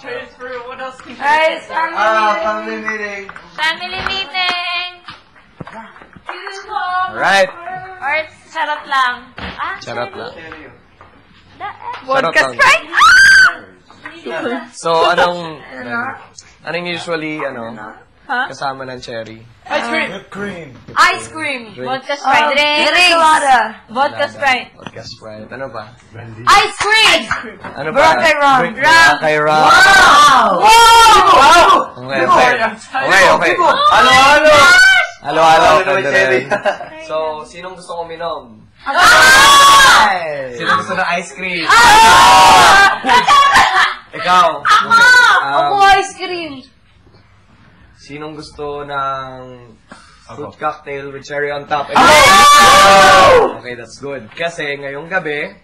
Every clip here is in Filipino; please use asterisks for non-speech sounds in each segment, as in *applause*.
Cherries for what else can Guys, family Ah, meeting. family meeting. Family meeting! Alright. Or charot lang. Ah, Charot lang. Charot lang. Sprite? So, anong, anong usually, ano, kasama ng cherry? Ice cream. Whipped cream. Ice cream. Drink. Vodka Sprite. Oh, Drinks. pina colada. Vodka. Sprite. Vodka Sprite. Ano ba? Ice cream! Ano ba? Boracay rum. Boracay rum. Wow! Okay, okay. Okay, okay. Halo, halo! Halo, halo. Halo, Kanda cherry. rin. So, sinong gusto uminom? Ah! Sino gusto ng ice cream? Ikaw. Ako Um, ice cream. Sinong gusto ng fruit cocktail with cherry on top? Okay, that's good. Kasi ngayong gabi,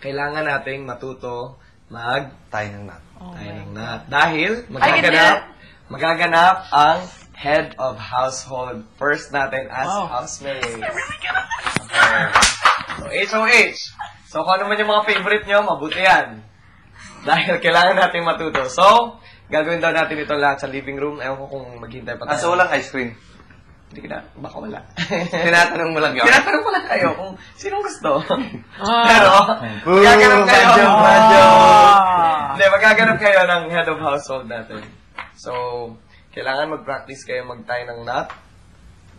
kailangan nating matuto mag Tayo ng nut. tayo ng nut. Dahil magaganap, magaganap ang head of household first natin as housemaid. Okay. So, HOH. So, kung ano man yung mga favorite nyo, mabuti yan. Dahil kailangan natin matuto. So, gagawin daw natin ito lahat sa living room. Ewan ko kung maghintay pa Ah, so tayo. walang ice cream. Hindi ka na, baka wala. *laughs* Tinatanong mo lang yun. Tinatanong ko lang kayo kung sinong gusto. Pero, magaganap kayo. Radyo, radyo. Hindi, magaganap kayo ng head of household natin. So, kailangan mag-practice kayo mag-tie ng nut,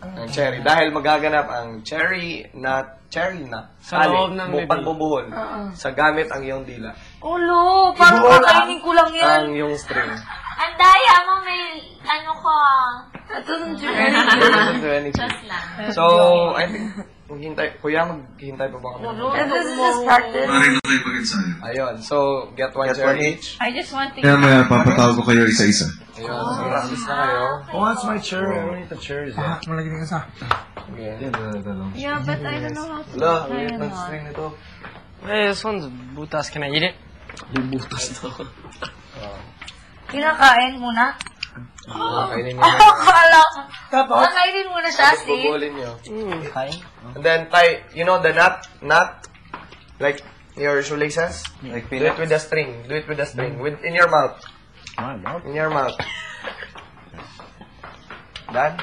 ng cherry. Dahil magaganap ang cherry nut, cherry nut. Sa loob ng bibig. pagbubuhol. Sa gamit ang iyong dila. Ulo, parang kakainin ko lang yan. Ang iyong string. Ang daya mo may ano ko. Ng do anything. Just lang. So, I think, maghintay, kuya, maghintay pa ba kami? And this is just practice. Maring na tayo pag-ensayo. Ayun, so, get one Get cherry. each. I just want to Kaya maya papatawag ko kayo isa-isa. Ayun, so, practice na kayo. Oh, that's my cherry. I don't need the cherries yet. Okay. Yeah, but I don't know how to Wala, tie wait, a knot. nag-string nito. Hey, this one's butas. Can I eat it? *laughs* Kinakain muna. Kainin *laughs* niyo. Akala ko. Kakainin muna siya, Steve. Bubulin niyo. And then tie, you know the knot, knot, like your shoelaces. Like Do it with the string. Do it with the string. With in your mouth. In your mouth. *laughs* Done.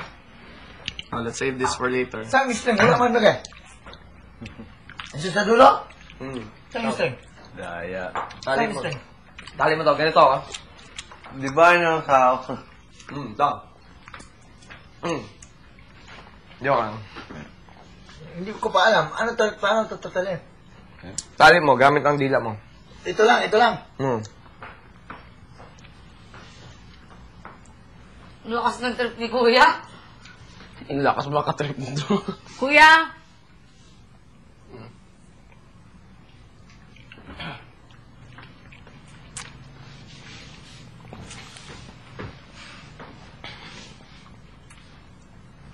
Oh, let's save this for later. Saan string? Wala man bagay. Isa sa dulo? Hmm. Saan string? Daya. Tali mo. Tali mo to. Ganito ah. Di ba yung kao? Hmm. To. Hmm. Joke lang. Hindi ko pa alam. Ano to? Paano to tatalin? Tali mo. Gamit ang dila mo. Ito lang, ito lang. Hmm. Lakas ng trip ni Kuya. Ang lakas makatrip nito. Kuya!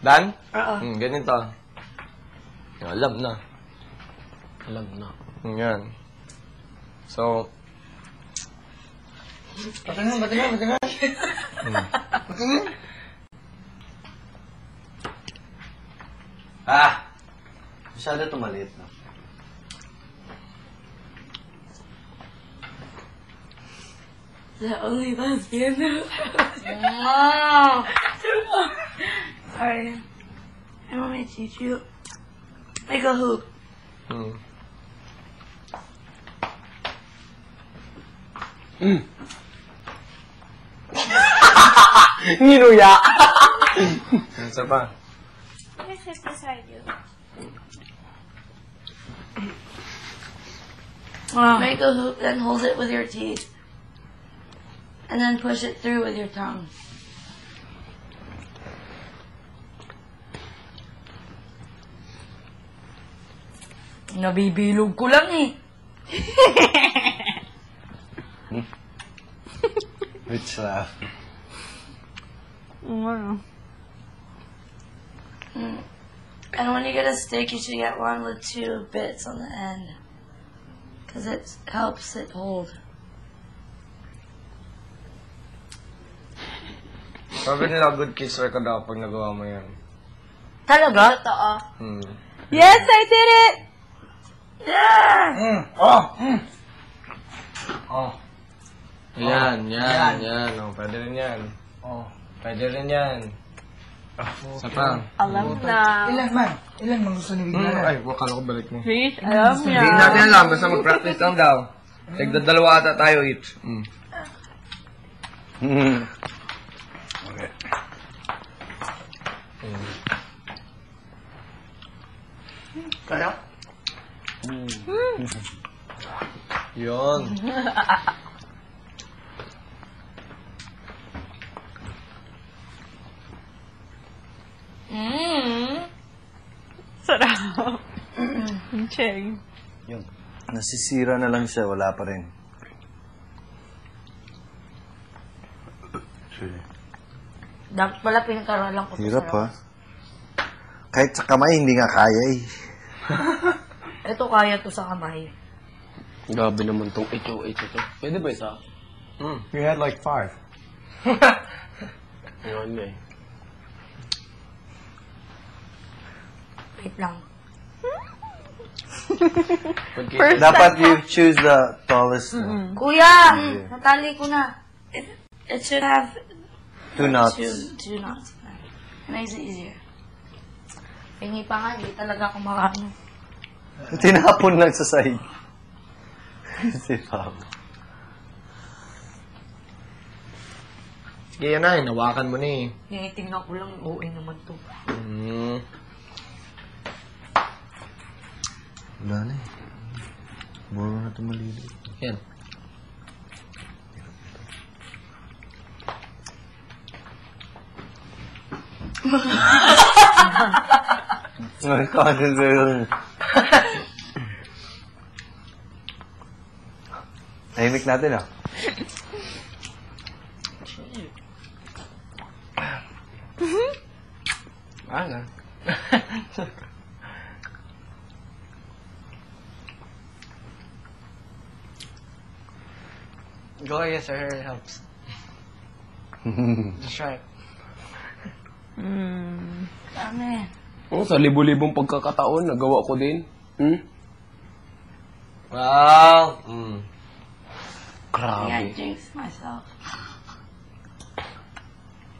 Dan? Oo. Hmm, ganito. Alam na. Alam na. Hmm, Yan. So, Patingin, patingin, patingin. Patingin. Ah! Masyado tumaliit na. The only lesbian. *laughs* oh. Alright. I want me to teach you. Make a hoop. hmm. Ninuya! Isa pa. Let me sit beside you. Make a hoop, then hold it with your teeth. And then push it through with your tongue. Nabibilog ko lang eh. Which laugh? Mm. And when you get a stick, you should get one with two bits on the end. Because it helps it hold. Sabi nila, good kisser ka daw pag nagawa mo yan. Talaga? Totoo. Hmm. Yes, I did it! Mm. Oh! Mm. Oh. Yan, yan, yan. Oh, pwede rin yan. Oh. Pwede rin yan. Isa pa. Alam na. Ilan man? Ilan man gusto ni Hmm, Bigla? ay, wakala ko balik mo. Please, alam Hindi natin alam, basta mag-practice lang daw. Tigda dalawa ata tayo each. Mm. okay. Kaya? Yun. Mm. Sarap. Cheng. Yun. Nasisira na lang siya, wala pa rin. Sige. Dapat pala pinagkaroon lang ko. sa Hirap ha. Kahit sa kamay, hindi nga kaya eh. Ito kaya to sa kamay. Grabe naman tong HOH ito. Pwede ba isa? Mm. We had like five. *laughs* Ngayon eh. Wait lang. *laughs* First Dapat you choose the tallest one. Kuya! Natali ko na. It, it should have Two knots. two, two knots. It makes it easier. Pingi pa nga, hindi talaga ako makano. Tinapon lang sa side. si Pao. Sige, yan na. Hinawakan mo na eh. Tinitingnan ko lang, OA naman to. Mm. Wala na eh. Buro na ito malili. Yan. Ay, kanin ba *laughs* yun? Tahimik natin ah. *laughs* Ano? *laughs* Go, yes, sir. It helps. Just try it. Dami. Oh, sa libo-libong pagkakataon, nagawa ko din. Hmm? Wow! Mm. Grabe. jinx myself.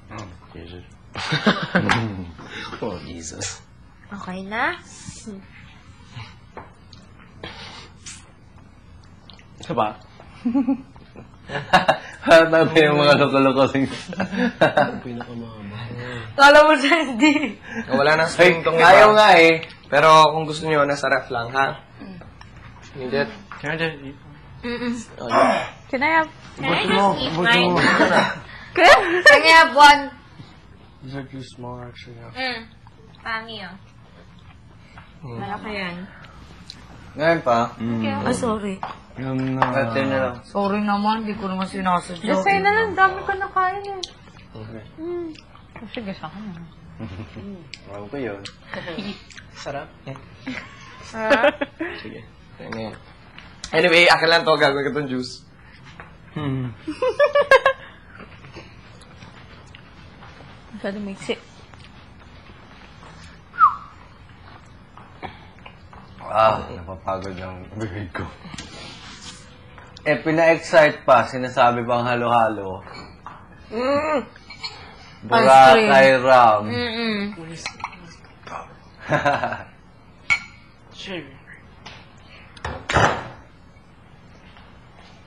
*laughs* oh, Jesus. Okay na? Isa *laughs* ba? Hanap yung mga *laughs* loko-loko rin. Kala mo sa hindi. Wala nang spring tong iba. Ayaw nga eh. Pero kung gusto nyo, nasa ref lang, ha? Need it? Can I just eat? Oh, yeah. Can I have... Can I just eat mine? Can you *laughs* have one? These are too small, actually. Yeah. Mm. Pangi ah. Malaki yan. Ngayon pa. Ah, sorry. Yum na. Ate na lang. Sorry naman, hindi ko naman sinasadya. Just say na lang, dami ko na kain eh. Okay. Mm. Sige sa akin ah. Wow ko yun. Sarap. Sarap. Sige. Ano yan? Anyway, akin lang to. Gagawin ko itong juice. Masyado mixi. Ah, napapagod ng bibig ko. Eh, pina-excite pa. Sinasabi pang halo-halo. Boracay ram. Mm-mm. *laughs* Sure.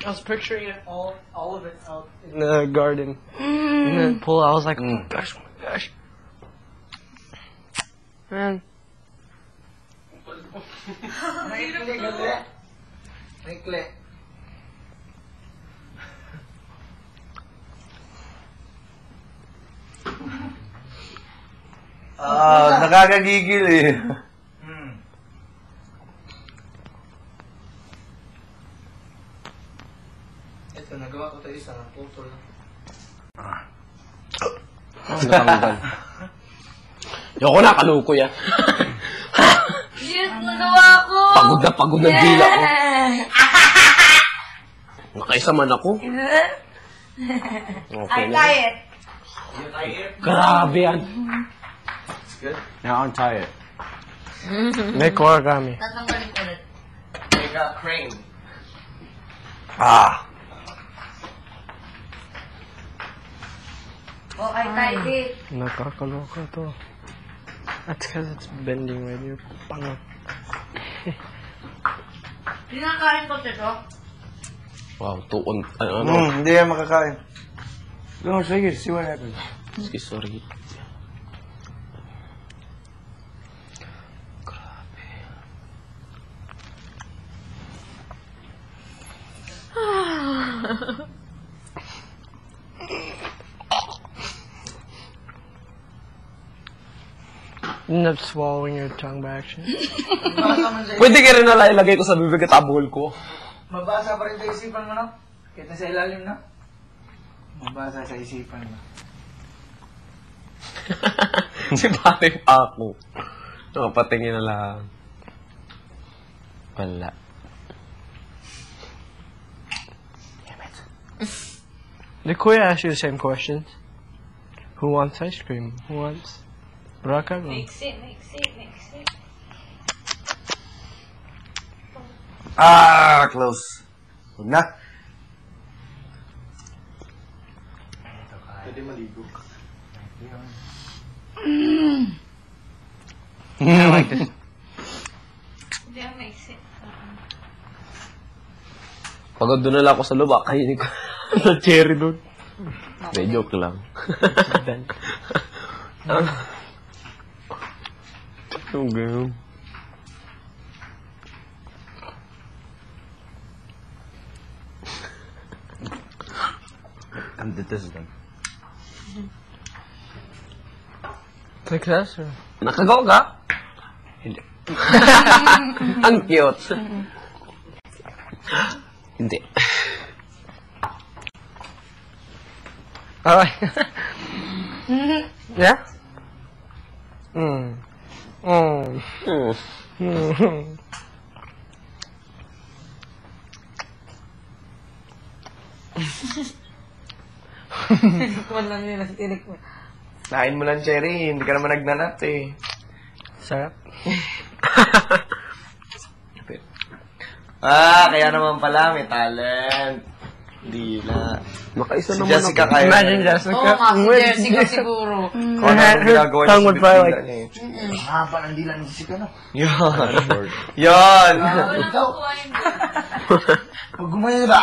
I was picturing it all, all of it out in the garden. Mm. In the pool, I was like, oh my gosh, oh my gosh. Man. *laughs* Maikli. Ah, nakakagigil eh. Ito, nagawa ko ito isa. Putol lang. Natanggal. Yoko na, kaluko yan. *laughs* Shit, nagawa ko! pagod na pagod na dila ko. Nakaisa man ako. *laughs* Okay na. Grabe yan. Now untie it. Make origami. Tatanggalin ko ulit. Mega crane. Ah! Oh, I tied it. Nakakaloka to. That's because it's bending right here. Pango. Pinakain *laughs* ko ito. Wow, tuon. Ano, ano? Hmm, hindi yan makakain. No, sige, see what happens. Sige, sorry. End up swallowing your tongue by accident. *laughs* Pwede ka rin na ilagay ko sa bibig at abol ko. Mabasa pa rin sa isipan mo, no? Kita sa ilalim, no? Mabasa sa isipan mo. *laughs* si pare pa ako. Nakapatingin na lang. Wala. Did Koya ask you the same questions? Who wants ice cream? Who wants Raka? Mix it, mix it, mix it. Ah, close. Huwag na. I like this. Yeah, mix it. Pagod doon na lang ako sa loob, ah, kainin ko. sa cherry doon. May joke lang. *laughs* Ganun. Ang ditas lang. Success or? Nakagaw ka? Hindi. *laughs* Ang cute. Hindi. Alright. *laughs* yeah? Mm. Mm. Hmm. Mm. Nain mo lang, Cherry. Hindi ka naman nagnanat eh. Sarap. *laughs* Ah, kaya naman pala, may talent. Dila. Nakaisa Si naman Jessica ako. kaya. Imagine Jessica. Oo nga, si Jessica siguro. *laughs* Kung ano ang ginagawa niya sa bitbila like- niya eh. Ang haba ng dila ni Jessica, no? Yun. Yun. Walang kukuha yung Pag gumawa ba?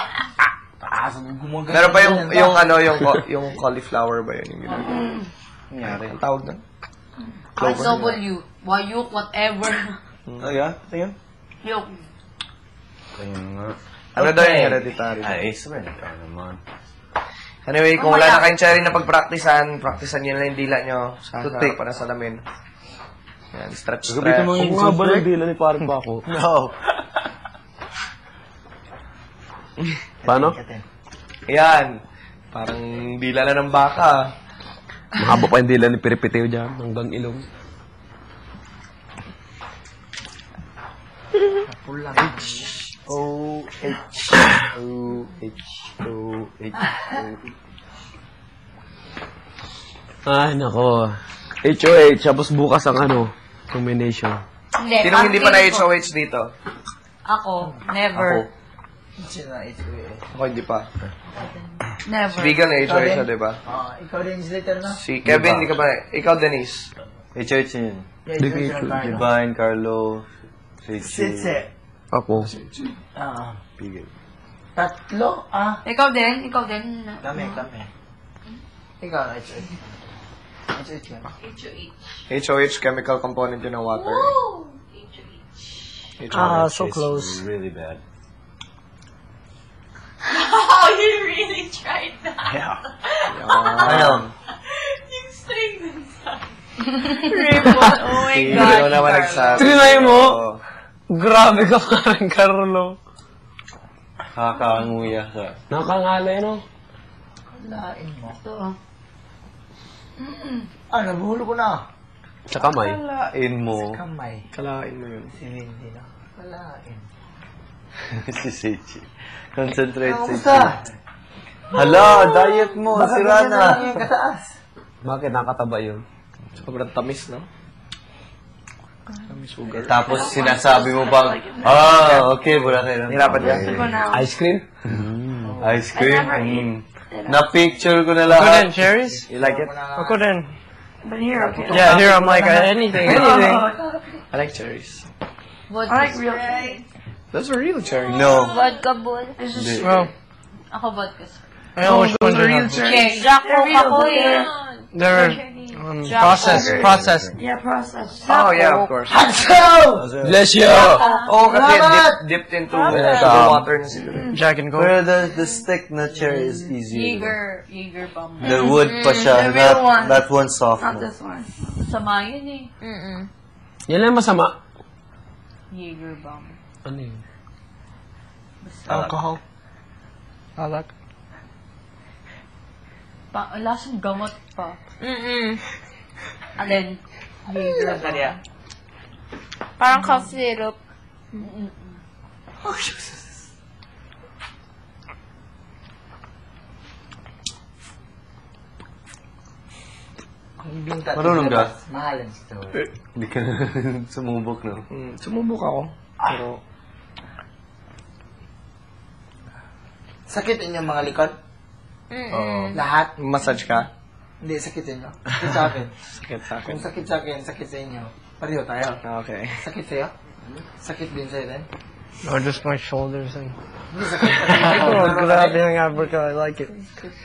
Taas ang gumawa. Meron pa yung, yung ano, yung, yung cauliflower ba yun yung ginagawa? Nangyari. Ang tawag doon? W. Wayuk, whatever. Oh, yeah? Tingin? Yuk. Kaya nga. Ano daw yung hereditary? Ay, Israel. Ikaw naman. Anyway, kung wala na kayong cherry na pagpraktisan, praktisan nyo na yung dila nyo sa harapan ng salamin. Yan, stretch, Gabitin stretch. mo Kung nga ba ng dila ni parang ba ako? *laughs* No. *laughs* Paano? Yan. Parang dila na ng baka. Mahaba pa yung dila ni Piripiteo dyan, hanggang ilong. O, H, O, H, O, H, O, Ay, nako. HOH, tapos bukas ang ano, combination. Hindi. Sino ang hindi pa na HOH dito? Ako. Never. Sino na HOA? Ako hindi pa. Never. Si Vegan na HOH na, di ba? Ah, ikaw din newsletter na? Si Kevin, hindi ka ba? Ikaw, Denise. H, H yun. Divine, Carlo, Sitsi, Sitse. Ako. Ah, Pigil. Tatlo? Ah, Ikaw din, ikaw din. kami, kami. Ikaw, HOH. HOH ka. HOH. HOH, chemical component yun ng water. Woo! HOH. Ah, so Tastes close. Really bad. Oh, *laughs* you really tried that. Yeah. *laughs* Ano? Yung string dun sa... *laughs* Rainbow. Oh my Hindi God. ko naman nagsabi. Trinay mo? Grabe ka parang Carlo. Kakaanguya sa... Nakangalay, no? Lain mo. Ito. Ah, nabuhulo ko na. Sa kamay. Lain mo. Kamay. Kalain mo yun. Si Windy na. Kalain. *laughs* si Sitsi. Concentrate, Ah, Sitsi. Kamusta? Hala, diet mo. Baka Sira na. Bakit nakataba yun? Sobrang tamis, no? Sugar. Tapos sinasabi mo pang, ah, okay, wala kayo. Hirapan ka? Ito na. Ice cream? Ice cream? Never Mm. Na-picture ko na Ako din, lahat. cherries? You like it? Ako din. But here, okay. Yeah, here I'm like, uh, anything, *laughs* anything. I like cherries. I like real. Those are real cherries. No. Vodka bull. Hindi. Well, Ako vodka. I always wonder how. Jack Coke ako eh. They're um, processed, processed. Yeah, processed. Oh, yeah, of course. Bless you! Oo, kasi dip, dipped into the water na sila. Jack and Coke. Pero the, the stick na cherry is easier. Jaeger. Jaeger bomb. The wood pa siya. the real one. that one soft Not this one. Sama yun eh. Mm. Yan lang masama. Jaeger bomb. Ano yun? Alcohol. Alak. Pa, lasang gamot pa. Mm-mm. Alin? Jaeger bomb. Parang cough syrup. Marunong ka? Mahalan si Tori. Hindi ka *laughs* sumubok, no? Mm, sumubok ako. Pero, Sakitin yung mga likod? Oo. Um, Lahat? massage ka? Hindi, sakitin nyo. *laughs* Sakit sa akin. Sakit sa akin. Kung sakit sa akin, sakit sa inyo. Pareho tayo. Okay. Sakit sa'yo? Sakit din sa'yo din? Or just my shoulders and. Hindi sakit. *laughs* Oh, grabe ng Africa. I like it.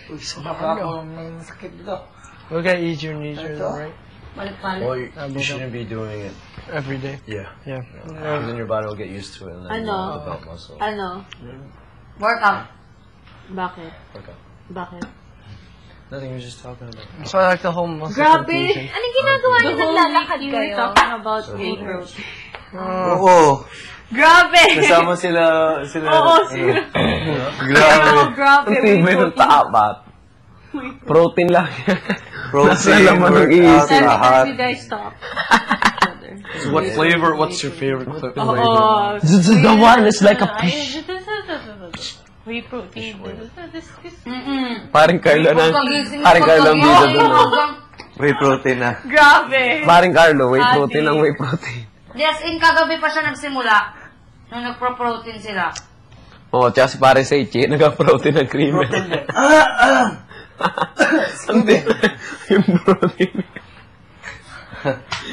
Uy, baka ako may sakit dito. We'll get easier and easier, though, right? Palit-palit. Well, you, you shouldn't be doing it. Every day. Yeah. Yeah. Because then your body will get used to it and then Ano? you'll develop muscle. Ano? Workout. Bakit? Okay. Bakit? Nothing, you're just talking about So I like the whole muscle Grabe! confusion. Anong ginagawa niyo? Naglalakad were kayo? talking about whey protein. Oo. Grabe! Kasama sila, sila. Oo, ano, sila. Grabe. Oh, grabe. Ang tibay ng protein. taapat. Protein lang yan. Protein, Nasa laman ng workout, isip. Every lahat. time you guys talk. So what flavor? What's your favorite flavor? Oo. The one is like a fish. Whey protein. Mm-mm. Paring Carlo na. Pagkagising Paring Carlo ang bida doon. Whey protein na. Grabe! Paring Carlo, whey Ate. protein ng whey protein. Yes, in kagabi pa siya nagsimula. Nung nagpro-protein sila. Oo, oh, tsaka si pare Seichi, nagka-protein ng creamer. *laughs* Ang di- yung protein.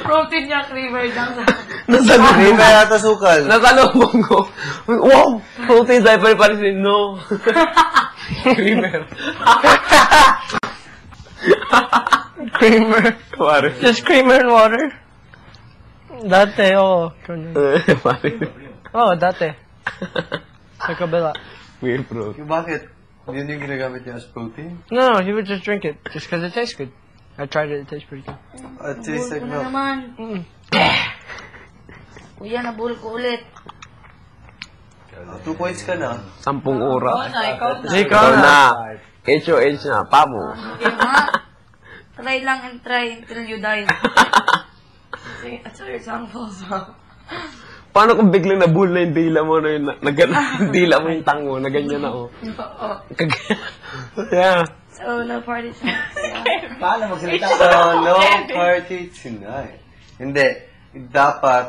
Protein niya, creamer lang. *laughs* Nasa Hindi loob. ba yata sukal? Nasa lubong ko. Wow! Protein diaper pa rin. No. *laughs* *laughs* creamer. Creamer. Pare. Just creamer and water. Dati, oh. Eh, pare. Oh, dati. Sa kabila. Whey protein. Yung Bakit? Yun yung ginagamit niya as protein? No, no, he would just drink it. Just because it tastes good. I tried it, it tastes pretty good. At least like Ano milk. naman? Mm. Kuya, nabul ko ulit. Two points ka na. Sampung oras. ikaw na. Ikaw Ikaw na. na. HOH na. Pamo. Nga. Try lang and try until you die. See, That's your example. So. Paano kung biglang nabul na yung dila mo na yun? na- Nag yung *laughs* dila mo yung tango, na ganyan na oh. Kag- *laughs* yeah. So, no party. Paano magsalita? So, no party tonight. Hindi. Dapat,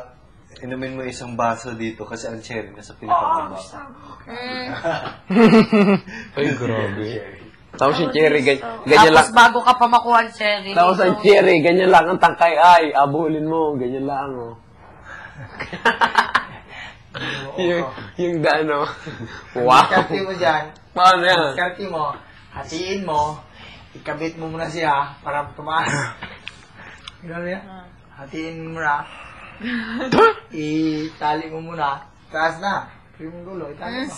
inumin mo isang baso dito kasi ang cherry nasa pinakababa. Ay, grabe. Tapos yung cherry, ganyan, ganyan lang. Tapos bago ka pa makuha ang cherry. Tapos ang cherry, ganyan lang ang tangkay. Ay, abulin mo. Ganyan lang, oh. *laughs* yung, yung ano. Wow. Karte mo dyan. Paano yan? Karte mo. Hatiin mo. Ikabit mo muna siya para tumaan. Gano'n yan? Hatiin mo muna. *laughs* Itali mo muna. Taas na. Yung gulo, itali mo.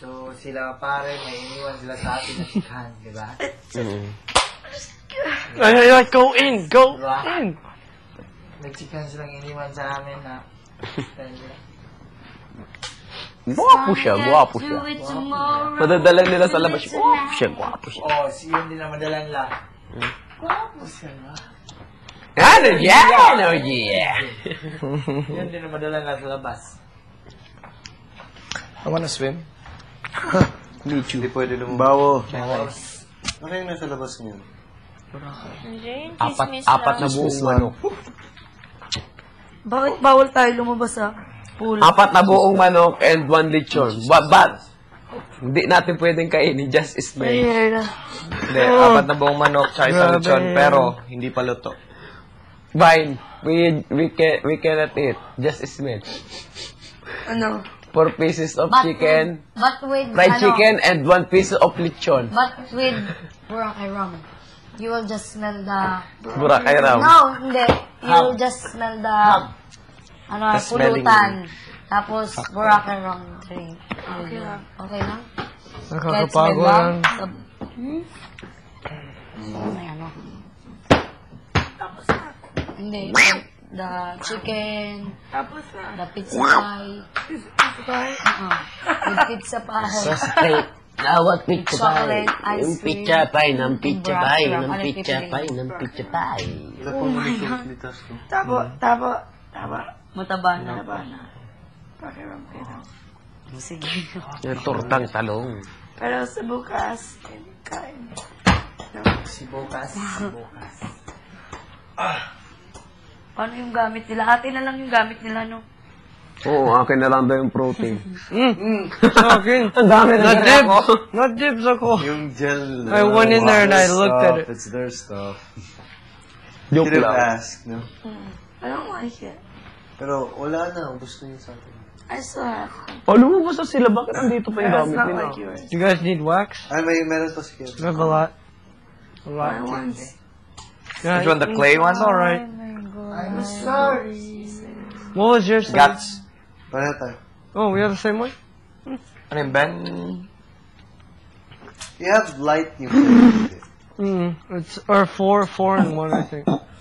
So, sila pare, may iniwan sila sa atin na chikahan, di ba? Ay, ay, ay, go in, go Diba? in. Nagchikahan silang iniwan sa amin na *laughs* Guwapo siya, guwapo siya. Madadala nila sa labas. Guwapo siya, guwapo siya. Oh, si yun din na madala nila. Guwapo siya na. Ano yan? Ano yeah? Yun din na madala nila sa labas. I wanna swim. Hindi pwede lumabas. Bawo. Ano yung nasa labas niyo? Apat, apat na buong ano. Bakit bawal tayo lumabas ah? Apat na buong manok and one lechon. But, but hindi natin pwedeng kainin, just smell. Hindi, apat na buong manok sa isang Grabe. lechon, pero hindi pa luto. Fine. We, we, can, we cannot eat, just smell. Ano? Four pieces of chicken, But with, fried ano, chicken, and one piece of lechon. But with Boracay rum, you will just smell the... Burakay raw. No, hindi. You will just smell the... Ano, The smelling. pulutan. Tapos, Boracay drink. Okay lang. Okay lang? Smell lang. Hmm? May ano. Hindi. like The chicken, Tapos na. the pizza pie. Uh-uh. With pizza pie. Straight. Nawat pizza Chocolate, ice Yung cream, pizza pie, ng pizza and pie, ng. Ano pizza pipiliin pie, ng pizza pie. Ulit litas ko. Tabo, tabo, tabo. Mataba na. Taba na. Pakiram kayo. Sige. *laughs* Yung tortang talong. Pero sa bukas, kain. Si Bukas. Si Bukas. Ano yung gamit nila? Ate na lang yung gamit nila, no? Oo, akin na lang daw yung protein. *laughs* Sa akin. *laughs* Ang dami na dibs. Not dibs ako. Yung gel. I went in there and I looked at it. It's their stuff. Joke lang. asked, no? I don't like it. Pero wala na. Gusto niyo sa akin. I still have. Oh, lumabas na sila. Bakit andito pa yung It's gamit not nila? like yours. You guys need wax? Ay, may meron pa si Kevin. I have a lot. A My lot. ones. Yeah, Which one, the clay one? Alright. I'm sorry. What was yours? Guts. Pareho tayo. Oh, we have the same one? Ano yung Ben? You have light yung Hindi. Mm, it's or four, four and one, I think. *laughs*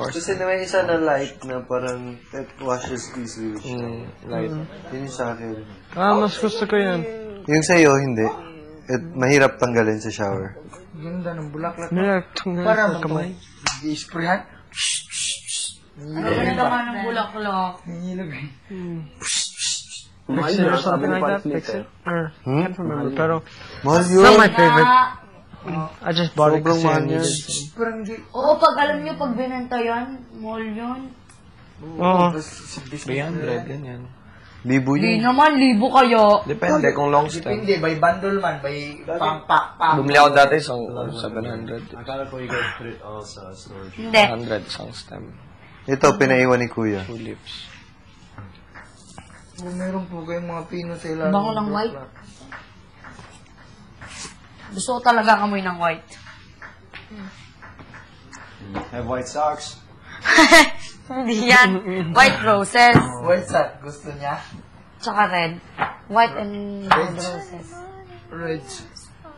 Kasi na may isa na light na parang it washes easily with Mm, light. Yun yung sa akin. Ah, mas gusto ko yan. Yung sa'yo, hindi. It, mahirap tanggalin sa shower. Ganda ng bulaklak. Tunga Para sa kamay. i-sprayhan. Ano yung naman ng bulaklak? Nahihilog eh. Fix it or something like that. Fix it. Or, Hmm? can't remember. Pero, Mahal it's not yun. my favorite. I just bought it Sobrang kasi I mahal needed yan. some. Parang di... Oo, pag alam nyo, pag binenta yan, mall yun. Oo. 300, ganyan. Libo Di yun. naman, libo kayo. Depende kung long stem. Depende, by bundle man, by pang pak pak. Bumili ako dati isang 700. Hindi. 100 isang stem. Ito, pinaiwan ni Kuya. Two leaves. Kung meron po kayong mga pino sa ilalim. Bango ng white. Gusto ko talaga amoy ng white. Have white socks? *laughs* Hindi yan. White roses. What's that? Gusto niya? Tsaka red. White and red roses. Red.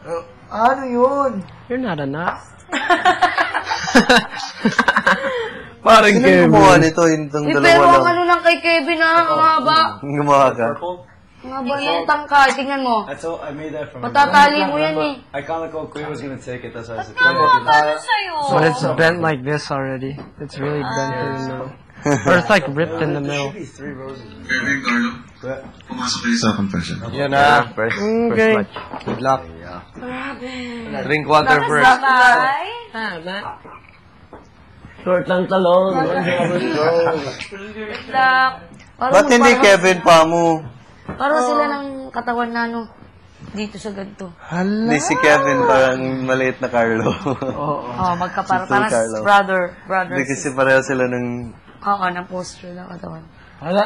Oh, ano yun? You're not a nut. *laughs* Parang Sino yung Kevin. gumawa nito? Yung Eh, dalawa pero ang lang. ano lang kay Kevin ah, ang haba. Gumawa ka? Ang haba yung tangka. Tingnan mo. That's all, I made that from Matatali mo yan eh. I kind of thought Queen was gonna take it, that's why I said, Paano sa'yo? But it's bent like this already. It's really bent in the middle. *laughs* Or it's like ripped in the middle. Kevin, Carlo, pumasok kayo sa confession. Yan na. First, Okay. first match. Good luck. Drink water first. Bye. Short lang talong. Good luck. Ba't hindi Kevin pa mo? Parang sila ng katawan na ano. Dito sa ganito. Hindi si Kevin parang maliit na Carlo. Oh, *laughs* magkapara. Full Parang Carlo. brother. Brother. Hindi kasi pareho sila ng... Oo, ng posture ng katawan. Wala.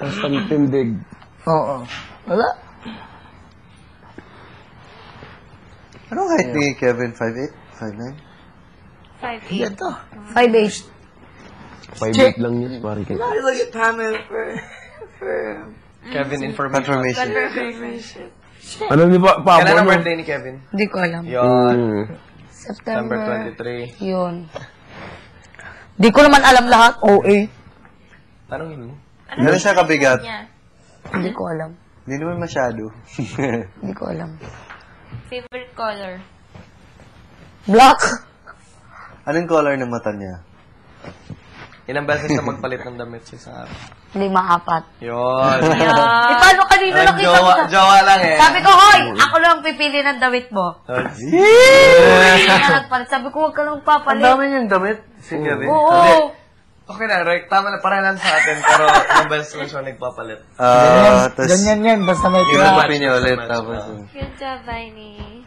Tapos ang tindig. Oo. Wala. Anong height ni Kevin? 5'8"? 5'9"? Five eight. 5'8". Five eight lang yun. Parang kay. I look at Pamela for, *laughs* for Kevin information. Confirmation. confirmation. Ano ni pa? Pabo, Kailan ang birthday ni Kevin? Hindi ko alam. Yun. Hmm. September September. 23. Yun. Di ko naman alam lahat. OA. Tanongin mo. Gano'n siya kabigat? Niya. Hindi ko alam. Hindi naman masyado. *laughs* Hindi ko alam. Favorite color. Black. Anong color ng mata niya? Ilang beses ka magpalit ng damit sa Sahara? Lima, apat. Yun. Eh, paano kanina Parang nakita jowa, ko sa... jowa lang eh. Sabi ko, hoy, ako lang pipili ng damit mo. Hindi na nagpalit. Sabi ko, huwag ka lang Ang papalit. dami niyang damit. Si Kevin. Oo. Okay na, Rick. Tama na, para lang sa atin. Pero ilang beses na siya nagpapalit. Ah, tas Ganyan yan, basta may yung copy niya ulit. Tapos, match. Good job, Viney.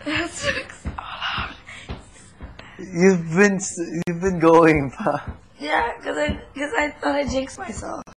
you've been, you've been going pa. Yeah, because I, cause I thought I jinxed myself.